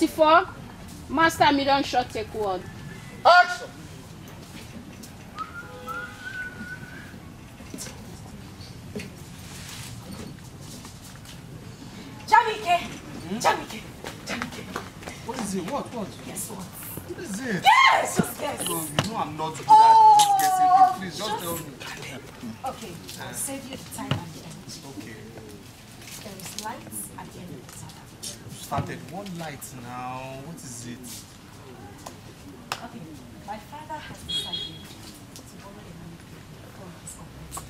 before master me don short take word. Action! Jamike! Jamike! Jamike! What is it? What? What? Guess what? What is it? Yes! Just guess. No, you know I'm not good Oh, at guessing. Please, just just- tell me. Okay, I'll save you the time and the energy. Okay. There is lights at the end of the tunnel. Started. One light now. What is it? Okay, my father has decided to borrow the money from his company.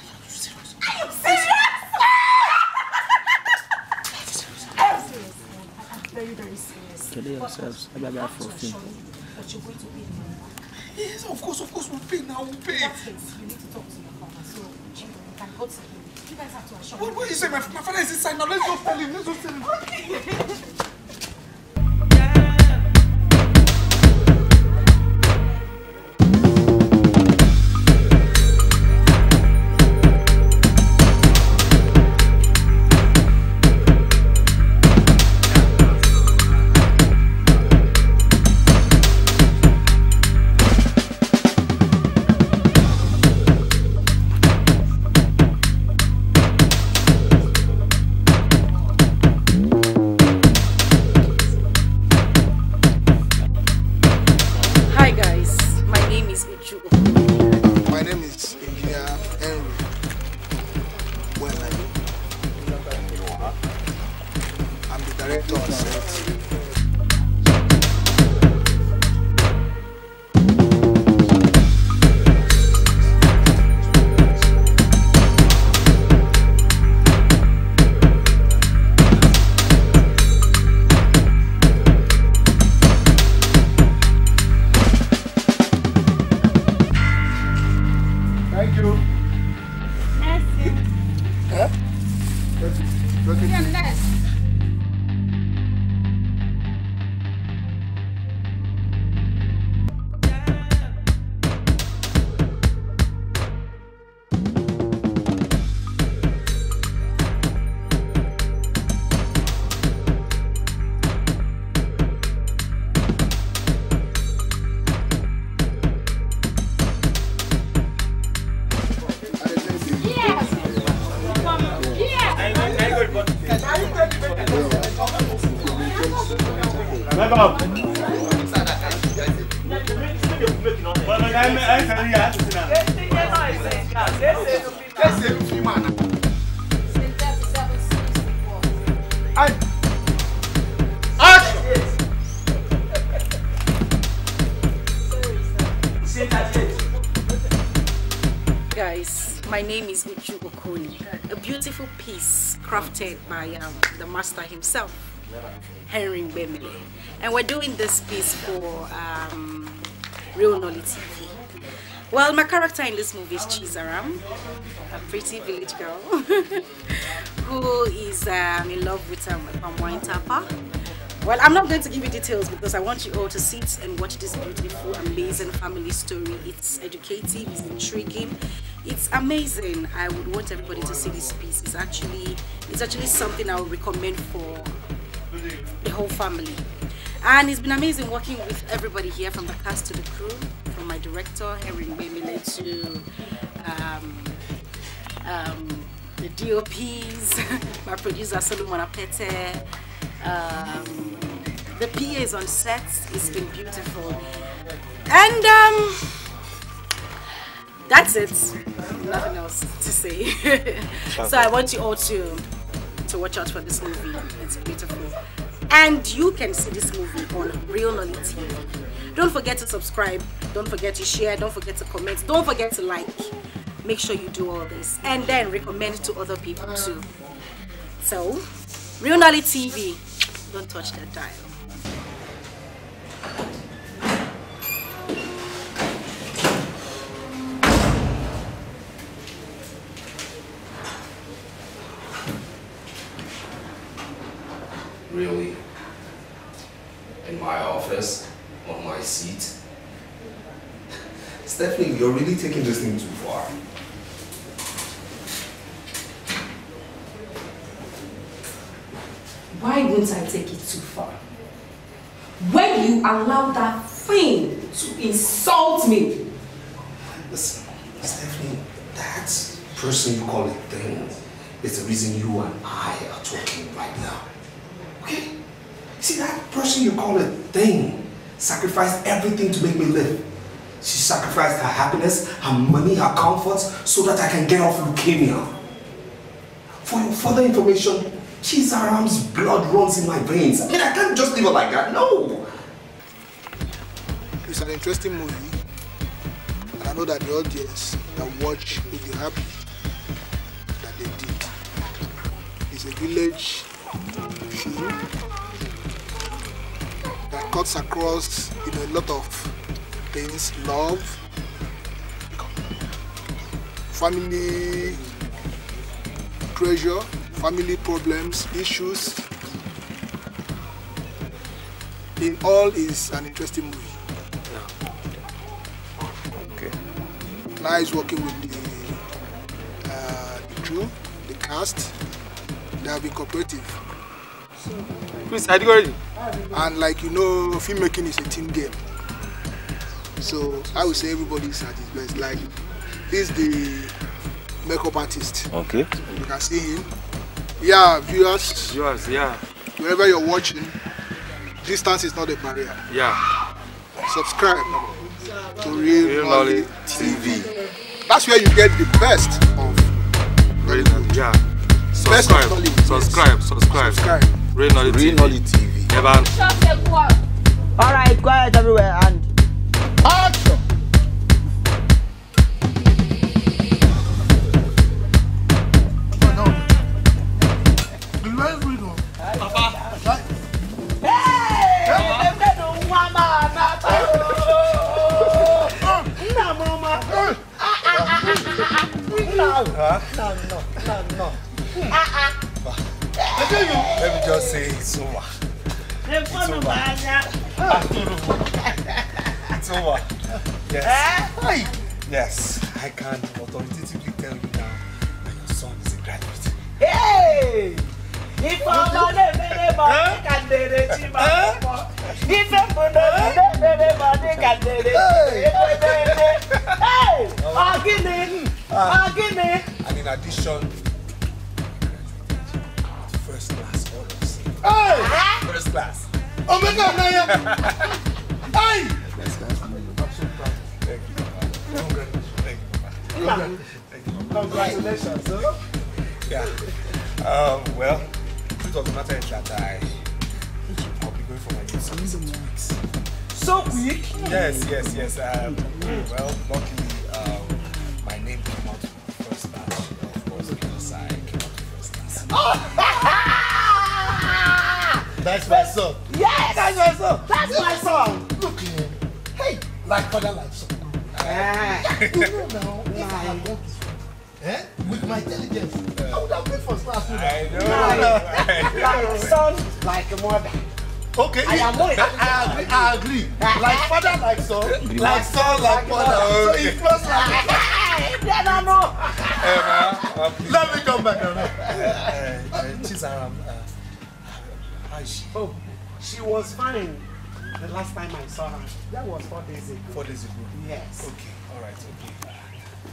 Are you serious? I am serious. I am very, very serious. Kill yourselves. Bye bye for But film. But you're going to pay the money back. Yes, of course, of course. We'll pay now. We'll pay. In that case, you need to talk to your father. So, you can go to him. You guys have to assure What, him. what you say? My, my father is inside now. Let's just tell him. Let's just tell him. Hi Action! Guys, my name is Uju Okoli. A beautiful piece crafted by um, the master himself, Henry Bemile. And we're doing this piece for um, Real Nolly TV. Well, my character in this movie is Chizaram, a pretty village girl who is um, in love with um, Pamwa Tapa. Well, I'm not going to give you details because I want you all to sit and watch this beautiful, amazing family story. It's educative, it's intriguing, it's amazing. I would want everybody to see this piece. It's actually, it's actually something I would recommend for the whole family. And it's been amazing working with everybody here from the cast to the crew, from my director, Henry Bemile, to um, um, the DOPs, my producer, Solomon Apete. Um, the PA is on set, it's been beautiful. And um, that's it. Nothing else to say. so I want you all to to watch out for this movie. It's beautiful. And you can see this movie on Real Nolly TV. Don't forget to subscribe. Don't forget to share. Don't forget to comment. Don't forget to like. Make sure you do all this. And then recommend it to other people too. So, Real Nolly TV. Don't touch that dial. really in my office, seat. Stephanie, you're really taking this thing too far. why won't I take it too far? When you allow that thing to insult me, Listen, Stephanie, that person you call a thing is the reason you and I are talking right now. Okay? See, that person you call a thing sacrificed everything to make me live. She sacrificed her happiness, her money, her comfort, so that I can get off leukemia. For your further information, Chizaram's blood runs in my veins. I mean, I can't just leave her like that. No! It's an interesting movie, and I know that the audience that watch will be happy that they did. It's a village cuts across you know, a lot of things: love, family pressure, family problems, issues. In all, is an interesting movie. Okay. Nice working with the, uh, the crew, the cast. They have been cooperative. Please, I do already. And like you know, filmmaking is a team game. So I would say everybody is at his best. Like he's the makeup artist. Okay. You can see him. Yeah, viewers, Yours, yeah. wherever you're watching, distance is not a barrier. Yeah. Subscribe to Real, Real Nolly Nolly TV. That's where you get the best of Real Nollywood. Yeah. Best of Subscribe. Subscribe. Subscribe. Subscribe. Real Nolly Real TV. Nolly TV. Evan. Shut the wall. All right, quiet everywhere and Action! Let me just say it's over. It's over. Yes. Yes. I can authoritatively tell you now that your son is a graduate. Hey! Ife ọmọdé mẹ́rẹ̀ mọ̀ ní kàndèrè tí mà ń bọ̀. Ife gbọdọ̀ mẹ́rẹ̀ mọ̀ ní kàndèrè tí mà ń bọ̀. Ọ̀gìnì! Ọ̀gìnì! And in addition, honors. First class. Omega Naya! Hey! Thank you. Thank you. Thank you. Congratulations. oh. Yeah. Um, well, truth of the matter is that I, I'll be going for my new service in two weeks. So quick. Yes, yes, yes. Um, well, luckily, um, my name came out first batch, of course, because I came out first class. That's my son. Yes! That's my son. That's my son. Look here. Hey, like father, like son. Ah. You know now, if I had got this one, eh, with my intelligence, I would have been first class. too. I know. Like son, like a mother. Okay, I am not- I, I agree. I agree. Like father, like son, like son, like mother. So Okay. it plus like. Then I know. Hey, man, Let me come back now. How is she? Oh, she was fine the last time I saw her. That was four days ago. Four days ago. Yes. Okay, all right, okay.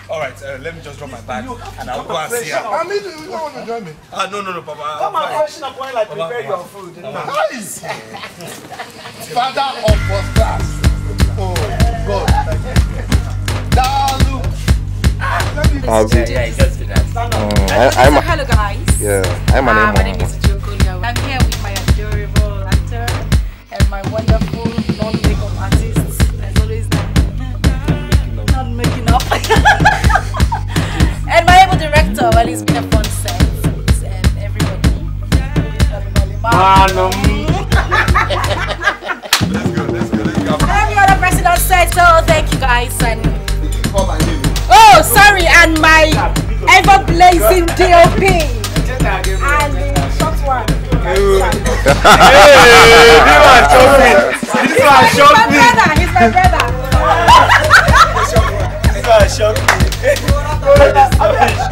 All right, uh, let me just drop my bag You have to and I'll go and and see her. I mean, you don't want to join me. Ah, no, no, no, Papa. Come and fine. freshen up while I Baba, prepare Baba. your food. Baba. Now. Nice. Father of first class. Oh, God. Thank you. Dalu. Let me Yeah, yeah, just do that. Stand up. So hello guys. Yeah, I'm Ah, my name is and my wonderful non-makeup artist. As always, that. not making up. and my able director. Well, it's been a fun set. And everybody. Let's go, let's go, let's go. Every other person on set. So thank you guys. And Call my name. oh, sorry, and my ever blazing DOP. This one He's shocked my me. brother. He's my brother. This one shocked me.